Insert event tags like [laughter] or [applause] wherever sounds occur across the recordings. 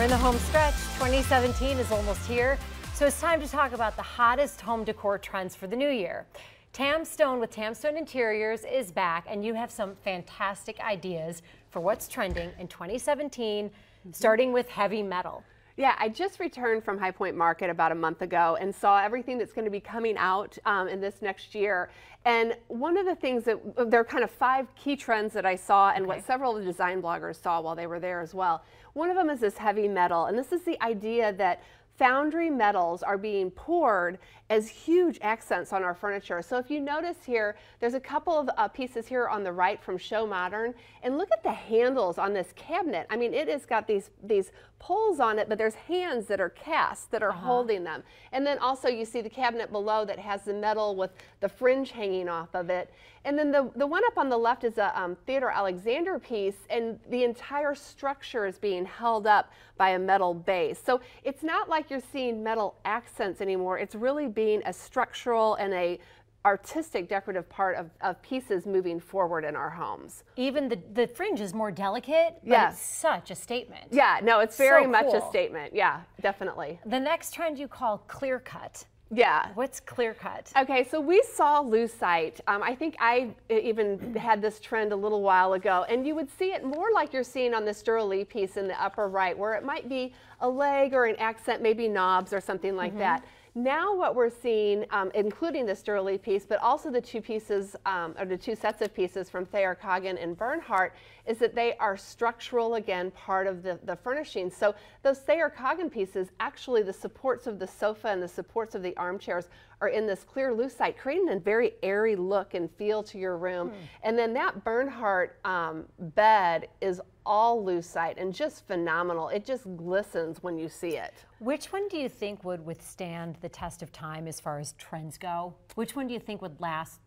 We're in the home stretch. 2017 is almost here, so it's time to talk about the hottest home decor trends for the new year. Tam Stone with Tam Stone Interiors is back, and you have some fantastic ideas for what's trending in 2017, mm -hmm. starting with heavy metal. Yeah, I just returned from High Point Market about a month ago and saw everything that's going to be coming out um, in this next year. And one of the things that there are kind of five key trends that I saw and okay. what several of the design bloggers saw while they were there as well. One of them is this heavy metal, and this is the idea that foundry metals are being poured as huge accents on our furniture. So if you notice here, there's a couple of uh, pieces here on the right from Show Modern, and look at the handles on this cabinet. I mean, it has got these, these poles on it, but there's hands that are cast that are uh -huh. holding them. And then also you see the cabinet below that has the metal with the fringe hanging off of it. And then the, the one up on the left is a um, Theodore Alexander piece, and the entire structure is being held up by a metal base. So it's not like you're seeing metal accents anymore. It's really being a structural and a artistic decorative part of, of pieces moving forward in our homes. Even the, the fringe is more delicate, but yes. it's such a statement. Yeah, no, it's very so much cool. a statement. Yeah, definitely. The next trend you call clear cut. Yeah. What's clear cut? Okay, so we saw lucite. Um, I think I even had this trend a little while ago, and you would see it more like you're seeing on this Duralee piece in the upper right, where it might be a leg or an accent, maybe knobs or something like mm -hmm. that. Now what we're seeing, um, including the Duralee piece, but also the two pieces, um, or the two sets of pieces from Thayer Coggin and Bernhardt, is that they are structural, again, part of the, the furnishings. So those Thayer Coggin pieces, actually the supports of the sofa and the supports of the armchairs are in this clear lucite, creating a very airy look and feel to your room. Hmm. And then that Bernhardt um, bed is all lucite and just phenomenal. It just glistens when you see it. Which one do you think would withstand the test of time as far as trends go? Which one do you think would last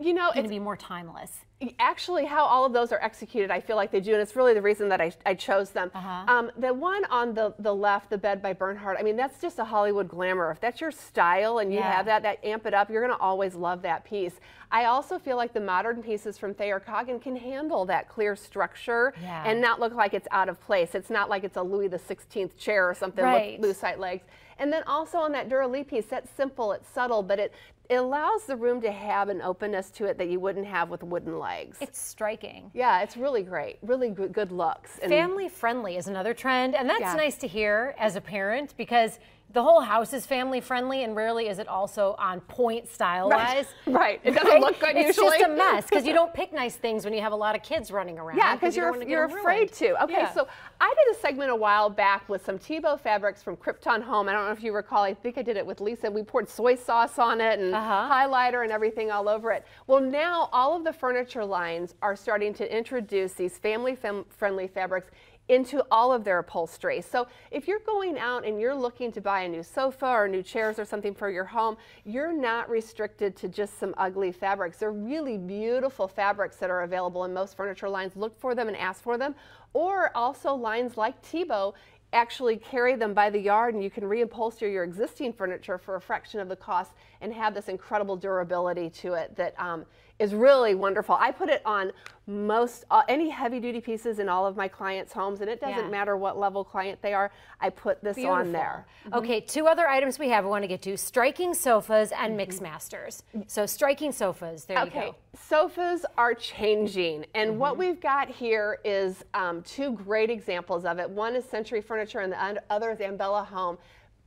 you know, it's going to be more timeless. Actually, how all of those are executed, I feel like they do, and it's really the reason that I, I chose them. Uh -huh. um, the one on the, the left, the bed by Bernhardt, I mean, that's just a Hollywood glamour. If that's your style and you yeah. have that, that amp it up, you're going to always love that piece. I also feel like the modern pieces from Thayer Coggin can handle that clear structure yeah. and not look like it's out of place. It's not like it's a Louis the 16th chair or something right. with lucite legs. And then also on that Duralee piece, that's simple, it's subtle, but it, it allows the room to have an openness to it that you wouldn't have with wooden legs. It's striking. Yeah, it's really great. Really good looks. Family friendly is another trend, and that's yeah. nice to hear as a parent because the whole house is family friendly and rarely is it also on point style wise. Right. [laughs] right. It doesn't right? look good it's usually. It's just a mess because you [laughs] don't pick nice things when you have a lot of kids running around. Yeah, because you're, you're afraid to. Okay, yeah. so I did a segment a while back with some Tebow fabrics from Crypton Home. I don't know if you recall, I think I did it with Lisa. We poured soy sauce on it and uh -huh. highlighter and everything all over it. Well, now all of the furniture lines are starting to introduce these family friendly fabrics into all of their upholstery. So if you're going out and you're looking to buy a new sofa or new chairs or something for your home, you're not restricted to just some ugly fabrics. They're really beautiful fabrics that are available in most furniture lines. Look for them and ask for them. Or also lines like Tebow actually carry them by the yard and you can reupholster your existing furniture for a fraction of the cost and have this incredible durability to it that um, is really wonderful. I put it on most uh, any heavy duty pieces in all of my clients' homes, and it doesn't yeah. matter what level client they are. I put this Beautiful. on there. Mm -hmm. Okay, two other items we have we want to get to: striking sofas and mm -hmm. mix masters. So striking sofas. There okay. you go. Sofas are changing, and mm -hmm. what mm-hmm. we've got here is um, two great examples of it. One is Century Furniture, and the other is Ambella Home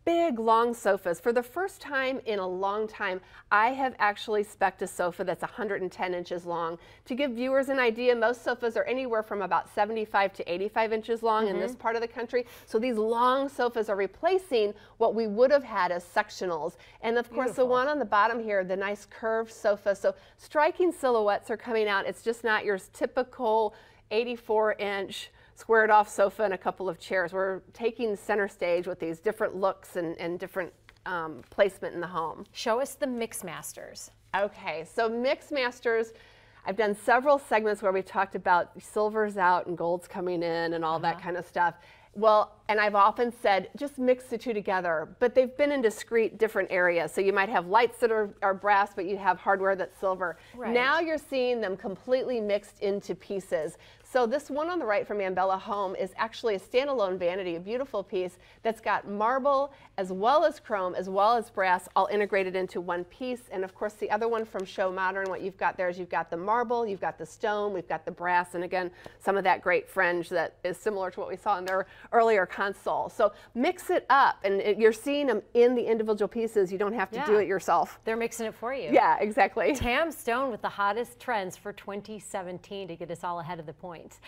big long sofas. For the first time in a long time, I have actually spec'd a sofa that's 110 inches long. To give viewers an idea, most sofas are anywhere from about 75 to 85 inches long mm -hmm. in this mm-hmm. part of the country. So these long sofas are replacing what we would have had as sectionals. And of Beautiful. course, the one on the bottom here, the nice curved sofa. So striking silhouettes are coming out. It's just not your typical 84 inch squared off sofa and a couple of chairs. We're taking center stage with these different looks and, and different um, placement in the home. Show us the Mix Masters. Okay, so Mix Masters, I've done several segments where we talked about silvers out and golds coming in and all uh -huh. that uh-huh. kind of stuff. Well, and I've often said just mix the two together, but they've been in discrete different areas. So you might have lights that are, are brass, but you have hardware that's silver. Right. Now you're seeing them completely mixed into pieces. So this one on the right from Ambella Home is actually a standalone vanity, a beautiful piece that's got marble as well as chrome as well as brass all integrated into one piece. And of course the other one from Show Modern, what you've got there is you've got the marble, you've got the stone, we've got the brass, and again, some of that great fringe that is similar to what we saw in their earlier console. So mix it up and it, you're seeing them in the individual pieces. You don't have to Yeah. do it yourself. They're mixing it for you. Yeah, exactly. Tam Stone with the hottest trends for 2017 to get us all ahead of the points.